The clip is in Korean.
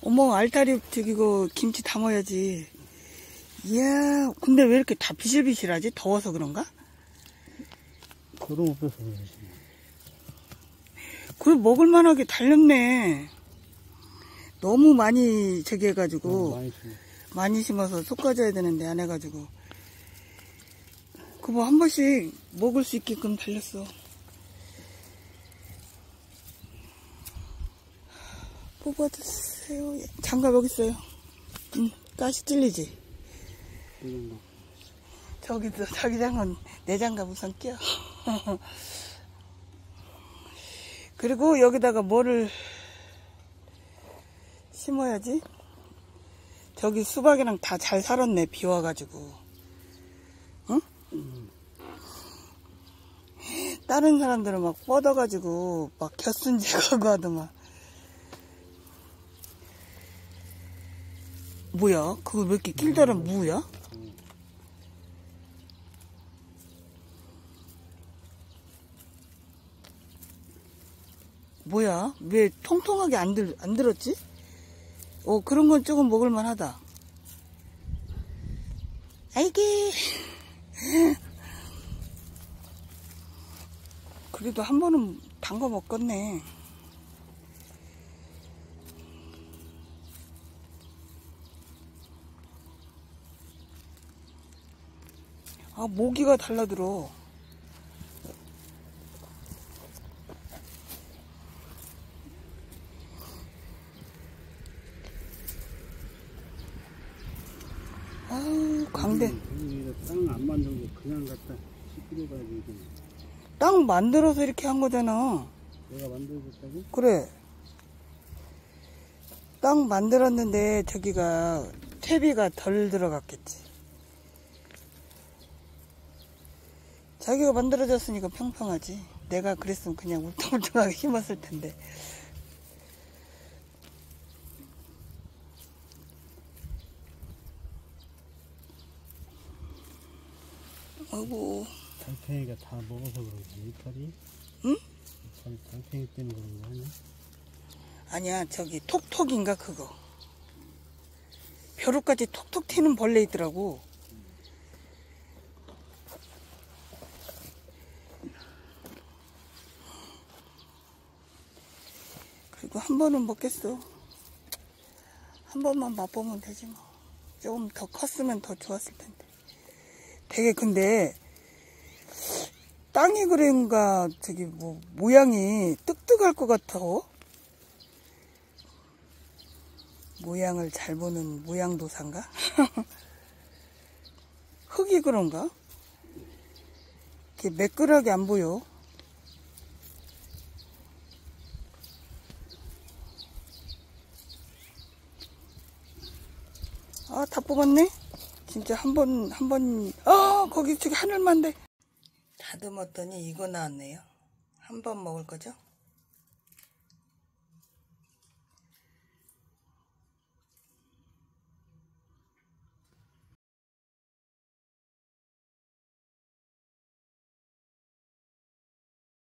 어머 알타리 저기고 김치 담아야지. 이야 근데 왜 이렇게 다 비실비실하지? 더워서 그런가? 그런 못 빼서 그러지. 그 먹을만하게 달렸네. 너무 많이 저기 해가지고 많이 심 많이 심어서 솎아줘야 되는데 안 해가지고 그거 한 번씩 먹을 수 있게끔 달렸어. 뽑아주세요. 장갑 여기 있어요. 응, 가시 찔리지? 저기도 자기 장은 내 장갑 우선 껴. 그리고 여기다가 뭐를 심어야지? 저기 수박이랑 다 잘 살았네, 비 와가지고. 응? 다른 사람들은 막 뻗어가지고 막 겨순 제거하고 하더만. 뭐야? 그거 왜 이렇게 길다란 무야? 뭐야? 왜 통통하게 안, 들, 안 들었지? 어, 그런 건 조금 먹을만 하다. 아이게. 그래도 한 번은 담가 먹겠네. 아, 모기가 달라들어. 아우, 광대. 여기다 땅안 만들고 그냥 갖다 가지고 땅 만들어서 이렇게 한 거잖아. 내가 만들어줬다고? 그래. 땅 만들었는데 저기가 퇴비가 덜 들어갔겠지. 자기가 만들어졌으니까 평평하지. 내가 그랬으면 그냥 울퉁불퉁하게 심었을 텐데. 아이고, 달팽이가 다 먹어서 그러지 이파리? 응? 달팽이 때문에 그런 거 아니야? 아니야, 저기 톡톡인가 그거. 벼룩까지 톡톡 튀는 벌레 있더라고. 그리고 한 번은 먹겠어. 한 번만 맛보면 되지 뭐. 조금 더 컸으면 더 좋았을 텐데. 되게 근데 땅이 그런가 저기 뭐 모양이 뜩뜩할 것 같아. 모양을 잘 보는 모양도사인가? 흙이 그런가? 이렇게 매끄러하게 안 보여. 아, 다 뽑았네? 진짜 한 번, 한 번, 아, 거기 저기 하늘만 돼. 다듬었더니 이거 나왔네요. 한 번 먹을 거죠?